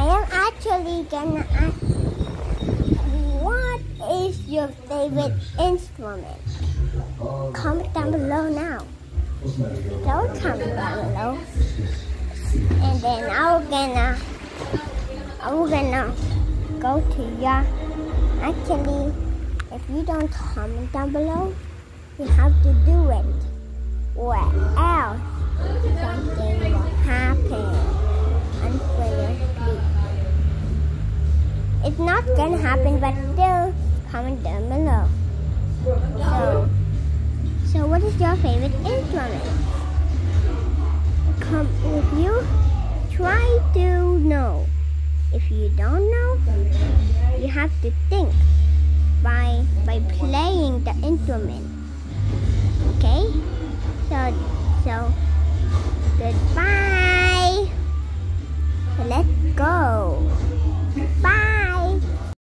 I am actually gonna ask what is your favorite instrument? Comment down below now. Don't comment down below. And then I'm gonna I'm gonna go to your actually if you don't comment down below you have to do it or else something It's not gonna happen, but still comment down below. So, so what is your favorite instrument? Come if you try to know. If you don't know, you have to think by by playing the instrument. Okay? So so goodbye.